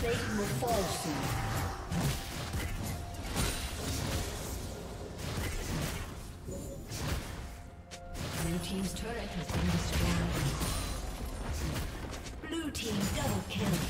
Satan will fall soon. Blue Team's turret has been destroyed. Blue Team double kill.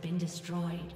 Been destroyed.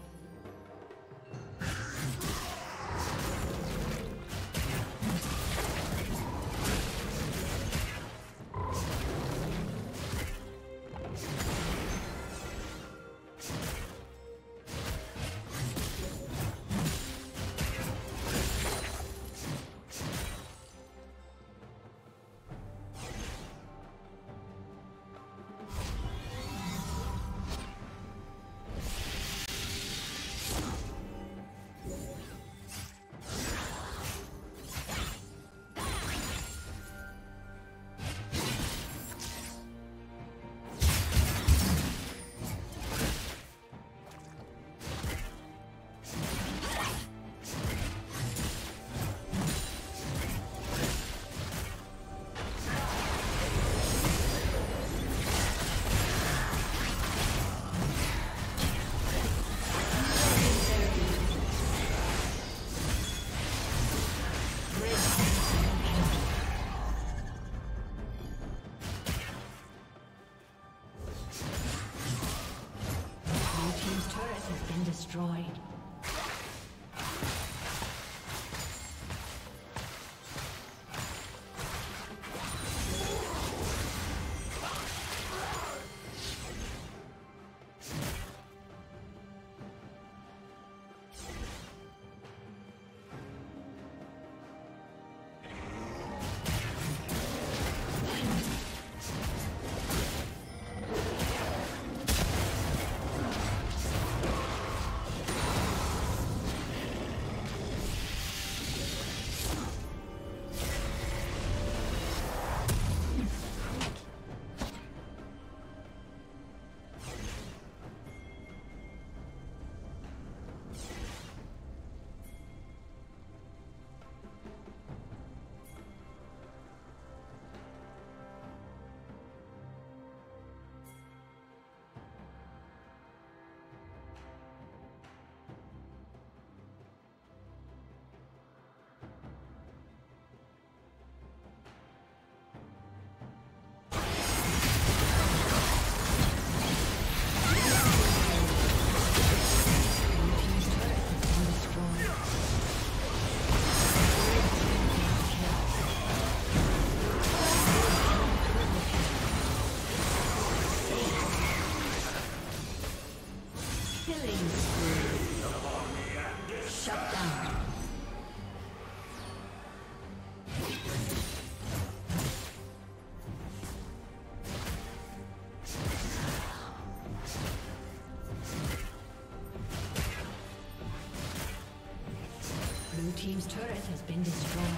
Been destroyed.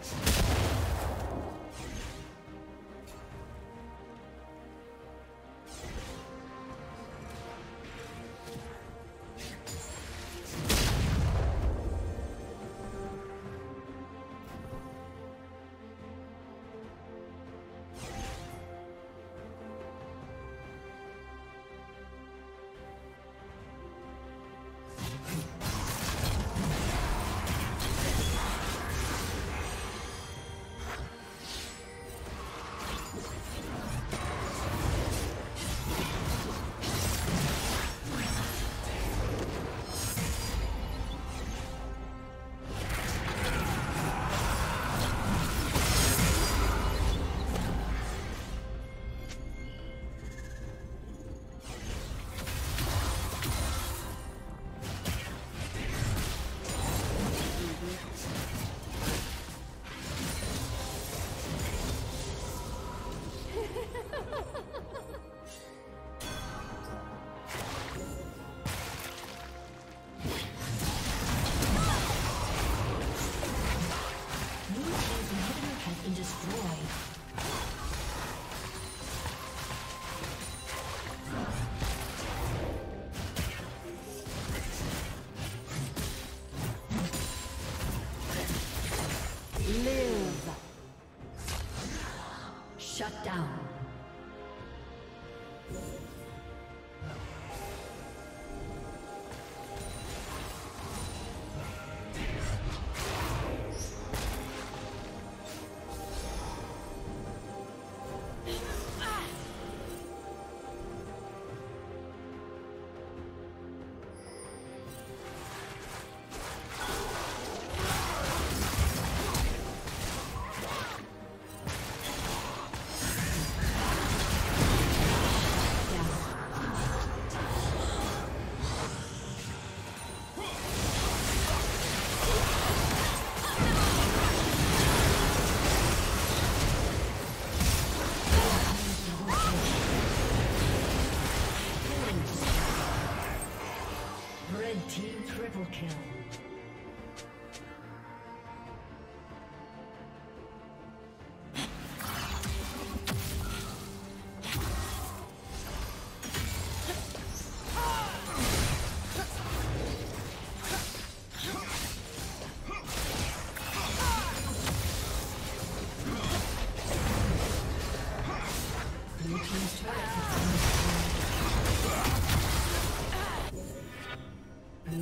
Down. Triple kill.